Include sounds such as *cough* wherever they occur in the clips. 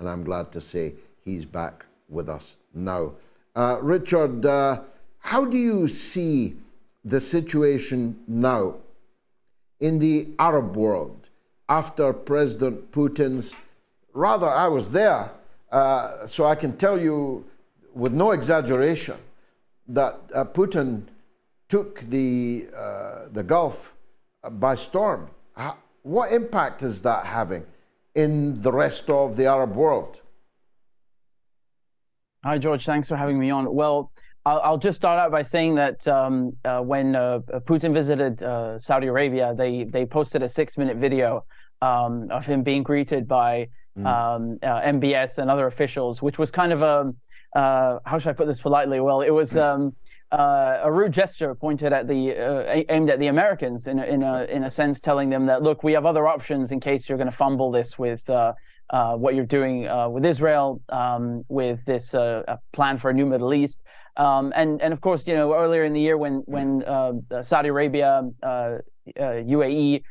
and I'm glad to say he's back with us now. Uh, Richard, uh, how do you see the situation now in the Arab world after President Putin's? Rather, I was there, uh, so I can tell you with no exaggeration that uh, Putin took the, uh, the Gulf by storm. How, what impact is that having in the rest of the Arab world? Hi, George. Thanks for having me on. Well, I'll, I'll just start out by saying that um, uh, when uh, Putin visited uh, Saudi Arabia, they they posted a six-minute video um, of him being greeted by mm. um, MBS uh, and other officials, which was kind of a uh, how should I put this politely? Well, it was. *laughs* Um, uh, a rude gesture pointed at the uh, aimed at the Americans in a, in a in a sense, telling them that look, we have other options in case you're going to fumble this with uh, uh, what you're doing uh, with Israel, um, with this uh, plan for a new Middle East, um, and and of course, you know, earlier in the year when when Saudi Arabia, UAE,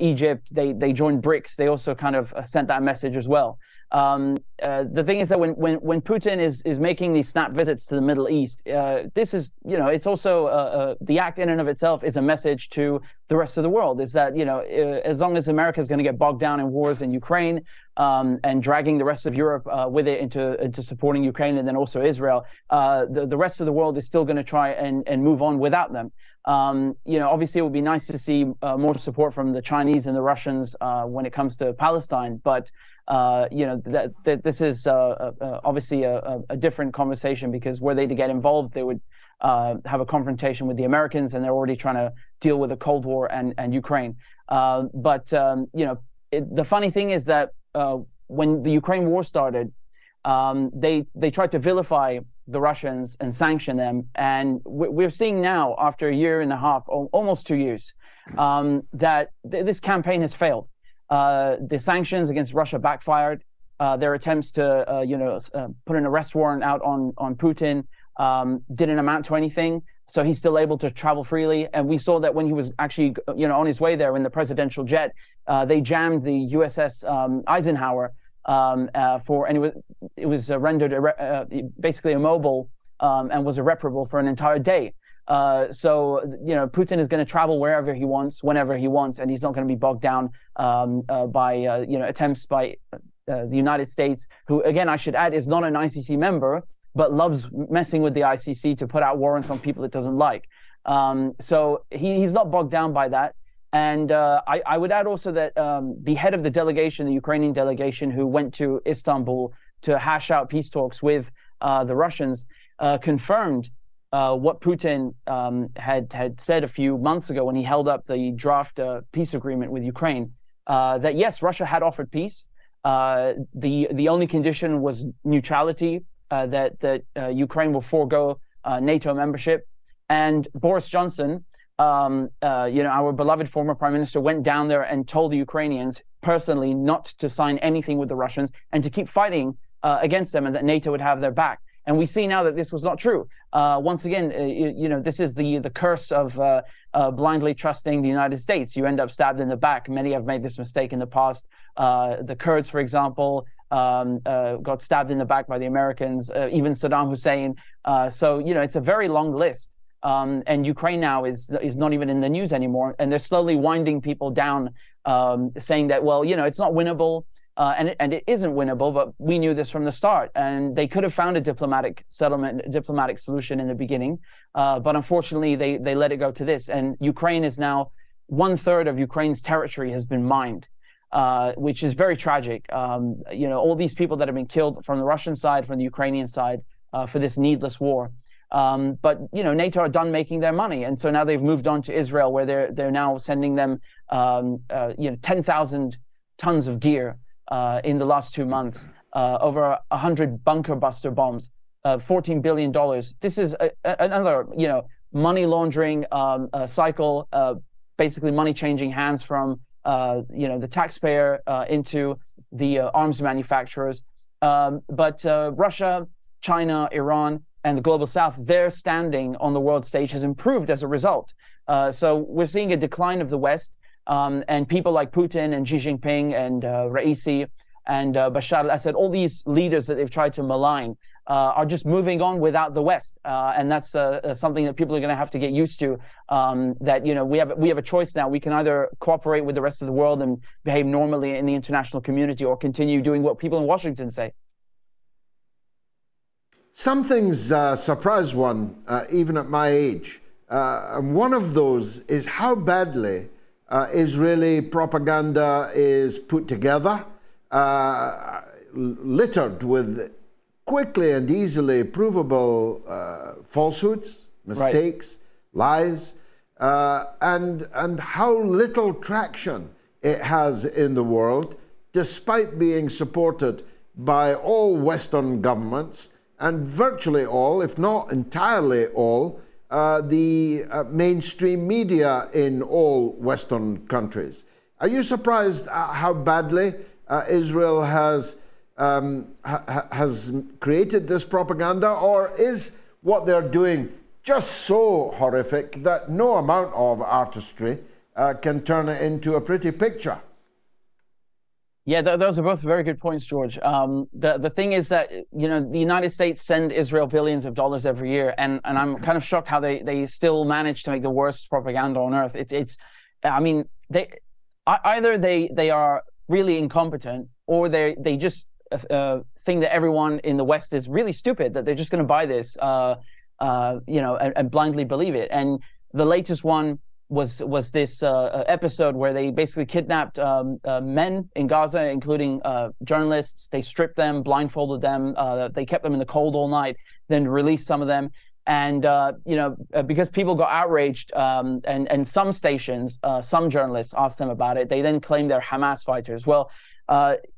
Egypt, they they joined BRICS, they also kind of sent that message as well. Um, uh, the thing is that when, when, when Putin is, is making these snap visits to the Middle East, uh, this is, you know, it's also uh, uh the act in and of itself is a message to the rest of the world is that, you know, uh, as long as America is going to get bogged down in wars in Ukraine um, and dragging the rest of Europe uh, with it into, into supporting Ukraine and then also Israel, the, the rest of the world is still going to try and, and move on without them. Um, you know, obviously, it would be nice to see uh, more support from the Chinese and the Russians uh, when it comes to Palestine. But uh, you know, that, that this is uh, uh, obviously a, a, different conversation because were they to get involved, they would uh, have a confrontation with the Americans, and they're already trying to deal with the Cold War and and Ukraine. but um, you know, it, the funny thing is that when the Ukraine war started, um, they they tried to vilify the Russians and sanction them. And we're seeing now, after a year and a half, almost two years, um, that th- this campaign has failed. Uh, the sanctions against Russia backfired. Uh, their attempts to, uh, you know, uh, put an arrest warrant out on on Putin um, didn't amount to anything. So he's still able to travel freely. And we saw that when he was actually, you know, on his way there in the presidential jet, uh, they jammed the USS um, Eisenhower um, for, and it was, it was rendered basically immobile um, and was irreparable for an entire day. Uh, so you know, Putin is going to travel wherever he wants, whenever he wants, and he's not going to be bogged down um, uh, by uh, you know attempts by the United States, who again I should add is not an ICC member, but loves messing with the ICC to put out warrants on people it doesn't like. Um, so he, he's not bogged down by that. And uh, I, I, would add also that um, the head of the delegation, the Ukrainian delegation, who went to Istanbul to hash out peace talks with uh, the Russians, uh, confirmed uh, what Putin um, had had said a few months ago when he held up the draft uh, peace agreement with Ukraine. Uh, that yes, Russia had offered peace. the the only condition was neutrality. that that Ukraine will forego NATO membership. And Boris Johnson, um, uh, you know, our beloved former prime minister went down there and told the Ukrainians personally not to sign anything with the Russians and to keep fighting uh, against them and that NATO would have their back. And we see now that this was not true. Uh, once again, uh, you, you, know, this is the the curse of uh, uh, blindly trusting the United States. You end up stabbed in the back. Many have made this mistake in the past. the Kurds, for example, um, uh, got stabbed in the back by the Americans, uh, even Saddam Hussein. Uh, so, you know, it's a very long list. Um, and Ukraine now is is not even in the news anymore, and they're slowly winding people down, um, saying that well, you know, it's not winnable, uh, and it, and it isn't winnable. But we knew this from the start, and they could have found a diplomatic settlement, diplomatic solution in the beginning, uh, but unfortunately they they let it go to this, and Ukraine is now one third of Ukraine's territory has been mined. Uh, which is very tragic. Um, you know, all these people that have been killed from the Russian side, from the Ukrainian side, uh, for this needless war. Um, but you know, NATO are done making their money, and so now they've moved on to Israel, where they're they're now sending them um, uh, you know 10,000 tons of gear in the last two months, uh, over hundred bunker buster bombs, uh, 14 billion dollars. This is a, a, another you know money laundering um, cycle, uh, basically money changing hands from uh, you know the taxpayer into the arms manufacturers. Um, but Russia, China, Iran and the global south, their standing on the world stage has improved as a result. Uh, so we're seeing a decline of the West, um, and people like Putin and Xi Jinping and uh, Raisi and uh, Bashar al-Assad, all these leaders that they've tried to malign, uh, are just moving on without the West, uh, and that's uh, uh something that people are going to have to get used to. Um, that you know we have we have a choice now. We can either cooperate with the rest of the world and behave normally in the international community, or continue doing what people in Washington say. Some things uh, surprise one, uh, even at my age. and one of those is how badly Israeli propaganda is put together, littered with quickly and easily provable uh, falsehoods, mistakes, right. lies, uh, and, and how little traction it has in the world, despite being supported by all Western governments and virtually all, if not entirely all, uh, the uh, mainstream media in all Western countries. Are you surprised how badly uh, Israel has um, ha has created this propaganda, or is what they're doing just so horrific that no amount of artistry uh, can turn it into a pretty picture? Yeah, th those are both very good points, George. Um, the the thing is that you know the United States send Israel billions of dollars every year, and and I'm kind of shocked how they they still manage to make the worst propaganda on earth. It's it's, I mean, they either they they are really incompetent or they they just uh, thing that everyone in the West is really stupid that they're just going to buy this, uh, uh, you know, and, and, blindly believe it. And the latest one was was this uh, uh, episode where they basically kidnapped um, uh, men in Gaza, including journalists. They stripped them, blindfolded them. they kept them in the cold all night, then released some of them. And you know, because people got outraged, um, and and some stations, some journalists asked them about it. They then claimed they're Hamas fighters. Well,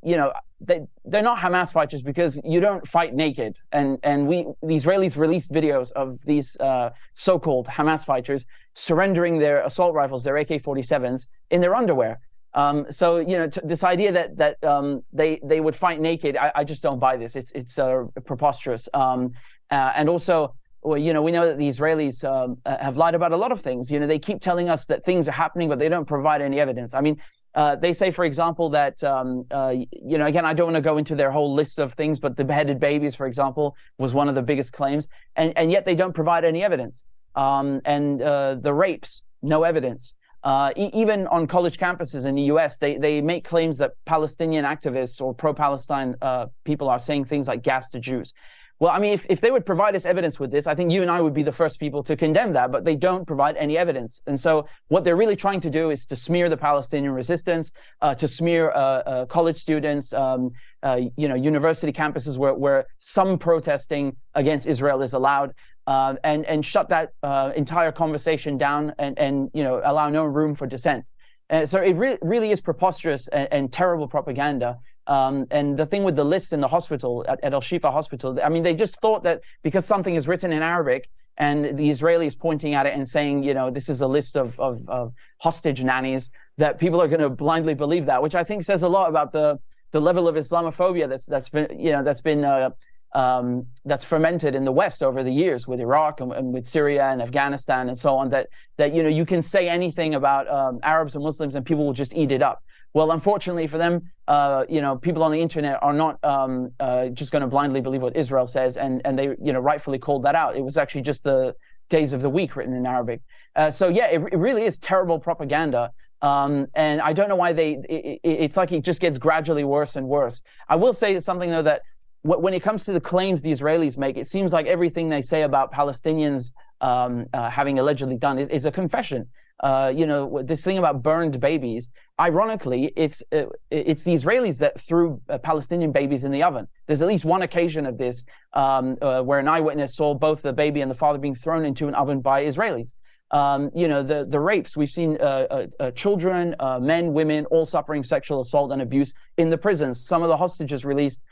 you know, they they're not Hamas fighters because you don't fight naked. And and we the Israelis released videos of these uh, so-called Hamas fighters surrendering their assault rifles, their AK-47s, in their underwear. Um, so you know this idea that that um, they they would fight naked, I, I, just don't buy this. It's it's uh, preposterous. Um, uh, and also, well, you know, we know that the Israelis um, uh, have lied about a lot of things. You know, they keep telling us that things are happening, but they don't provide any evidence. I mean, uh, they say, for example, that um, uh, you know, again, I don't want to go into their whole list of things, but the beheaded babies, for example, was one of the biggest claims, and and yet they don't provide any evidence. Um, and uh, the rapes, no evidence. Uh, e- even on college campuses in the U.S., they they make claims that Palestinian activists or pro-Palestine uh, people are saying things like "gas to Jews." Well, I mean, if, if they would provide us evidence with this, I think you and I would be the first people to condemn that, but they don't provide any evidence. And so what they're really trying to do is to smear the Palestinian resistance, uh, to smear uh, uh, college students, um, uh, you know, university campuses where, where some protesting against Israel is allowed, uh, and, and shut that uh, entire conversation down and, and, you know, allow no room for dissent. And so it re- really is preposterous and, and terrible propaganda. Um, and the thing with the list in the hospital at, at Al Shifa Hospital, I mean, they just thought that because something is written in Arabic and the Israelis pointing at it and saying, you know, this is a list of, of, of hostage nannies, that people are going to blindly believe that, which I think says a lot about the the level of Islamophobia that's that's been you know that's been uh, um, that's fermented in the West over the years with Iraq and, and, with Syria and Afghanistan and so on. That that you know you can say anything about um, Arabs and Muslims and people will just eat it up. Well, unfortunately for them, uh, you know, people on the internet are not um, uh, just going to blindly believe what Israel says, and and they, you know, rightfully called that out. It was actually just the days of the week written in Arabic. Uh, so yeah, it, it, really is terrible propaganda. Um, and I don't know why they. It, it's like it just gets gradually worse and worse. I will say something though that when it comes to the claims the Israelis make, it seems like everything they say about Palestinians um, uh, having allegedly done is, is a confession. Uh, you know, this thing about burned babies. Ironically, it's uh, it's the Israelis that threw uh, Palestinian babies in the oven. There's at least one occasion of this um, uh, where an eyewitness saw both the baby and the father being thrown into an oven by Israelis. Um, you know, the the rapes we've seen uh, children, men, women, all suffering sexual assault and abuse in the prisons. Some of the hostages released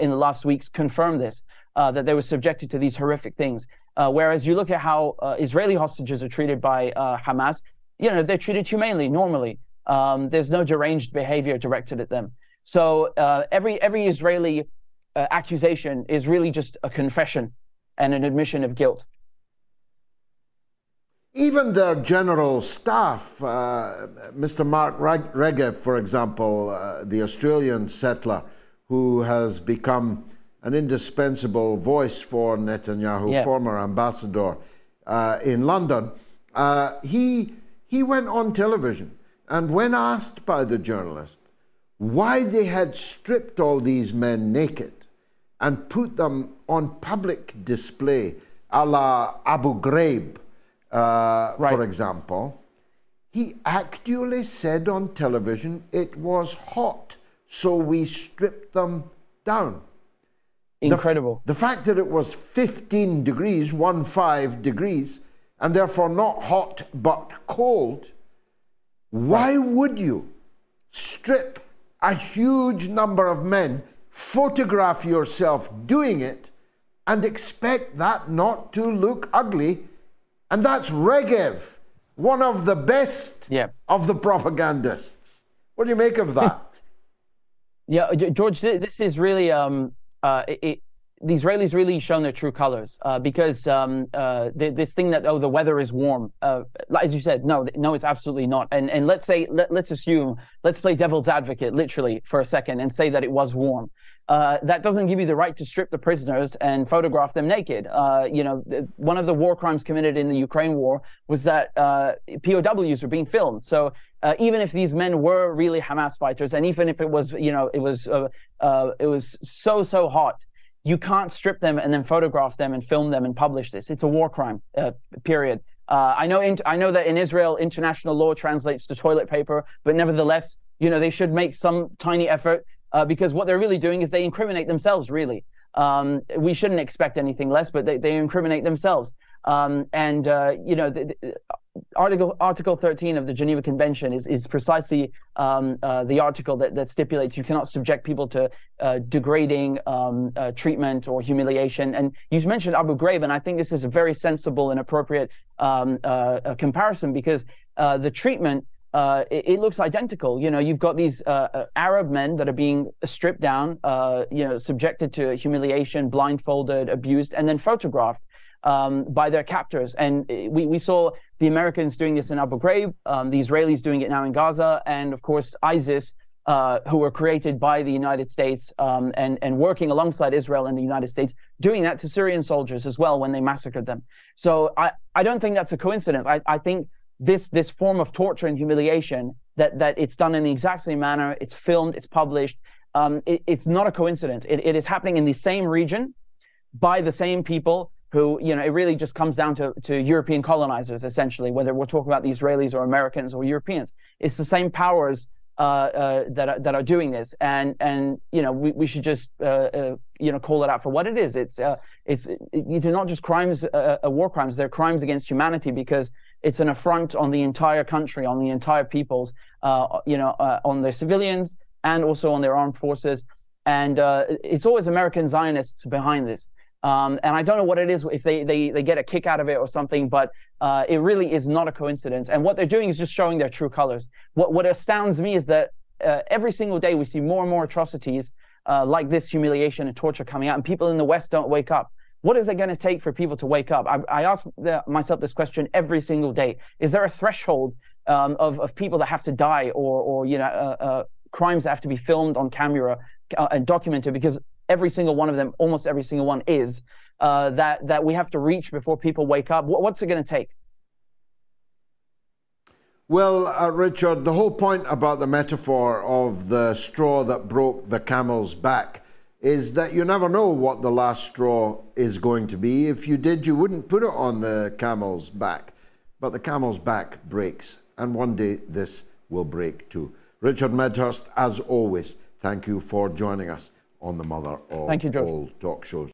in the last weeks confirmed this. that they were subjected to these horrific things. Uh, whereas you look at how uh, Israeli hostages are treated by uh, Hamas, you know, they're treated humanely, normally. Um, there's no deranged behavior directed at them. So uh, every every Israeli uh, accusation is really just a confession and an admission of guilt. Even their general staff, uh, Mr. Mark Regev, for example, the Australian settler, who has become an indispensable voice for Netanyahu, Yeah. former ambassador uh, in London, uh, he, he went on television and when asked by the journalist why they had stripped all these men naked and put them on public display, a la Abu Ghraib, uh, Right. for example, he actually said on television it was hot, so we stripped them down. The- Incredible. The, fact that it was 15 degrees, one five degrees, and therefore not hot but cold, why would you strip a huge number of men, photograph yourself doing it, and expect that not to look ugly? And that's Regev, one of the best Yeah. of the propagandists. What do you make of that? *laughs* Yeah, George, this is really um, uh, it, the Israelis really shown their true colors uh, because um, uh, th- this thing that oh the weather is warm, uh, as you said, no, no, it's absolutely not. And and let's say let, let's assume let's play devil's advocate literally for a second and say that it was warm. Uh, that doesn't give you the right to strip the prisoners and photograph them naked. Uh, you know, th- one of the war crimes committed in the Ukraine war was that uh, POWs were being filmed. So uh, even if these men were really Hamas fighters, and even if it was, you know, it was uh, uh, it was so so hot, you can't strip them and then photograph them and film them and publish this. It's a war crime. Period. I know. In, I know that in Israel, international law translates to toilet paper, but nevertheless, you know, they should make some tiny effort uh, because what they're really doing is they incriminate themselves. Really, um, we shouldn't expect anything less, but they, they incriminate themselves. Um, and uh, you know, the, the, Article Article 13 of the Geneva Convention is is precisely um, uh, the article that, that stipulates you cannot subject people to uh, degrading um, uh, treatment or humiliation. And you mentioned Abu Ghraib, and I think this is a very sensible and appropriate um, uh, comparison because uh, the treatment. Uh, it, it looks identical. You know, you've got these uh, uh, Arab men that are being stripped down, uh, you know, subjected to humiliation, blindfolded, abused, and then photographed um, by their captors. And uh, we, we saw the Americans doing this in Abu Ghraib, um, the Israelis doing it now in Gaza, and of course ISIS, uh, who were created by the United States um, and and working alongside Israel and the United States, doing that to Syrian soldiers as well when they massacred them. So I, I don't think that's a coincidence. I, I think this this form of torture and humiliation that that it's done in the exact same manner, it's filmed, it's published. Um, it, it's not a coincidence. It, it is happening in the same region by the same people who, you know, it really just comes down to, to European colonizers, essentially, whether we're talking about the Israelis or Americans or Europeans. It's the same powers uh, uh, that, are, that are doing this. And, and you know, we, we should just, uh, uh, you know, call it out for what it is. It's, uh, it's, it, they're not just crimes, uh, war crimes, they're crimes against humanity because it's an affront on the entire country, on the entire peoples, uh, you know, uh, on their civilians and also on their armed forces. And uh, it's always American Zionists behind this. Um, and I don't know what it is if they, they, they get a kick out of it or something, but uh, it really is not a coincidence. And what they're doing is just showing their true colors. What, what astounds me is that uh, every single day we see more and more atrocities uh, like this humiliation and torture coming out, and people in the West don't wake up. What is it going to take for people to wake up? I, I ask the, myself this question every single day. Is there a threshold um, of, of people that have to die or, or you know, uh, uh, crimes that have to be filmed on camera uh, and documented? Because every single one of them, almost every single one is, uh, that, that we have to reach before people wake up. What, what's it going to take? Well, uh, Richard, the whole point about the metaphor of the straw that broke the camel's back is that you never know what the last straw is going to be. If you did, you wouldn't put it on the camel's back. But the camel's back breaks, and one day this will break too. Richard Medhurst, as always, thank you for joining us on the Mother of Thank you, George. All Talk Shows.